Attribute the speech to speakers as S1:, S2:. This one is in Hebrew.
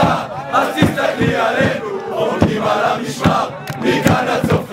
S1: תירא, אז תסתכלי עלינו, עומדים על המשמר, מכאן עד סוף